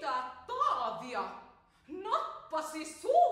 Mitä Taavia? Nappasi suu!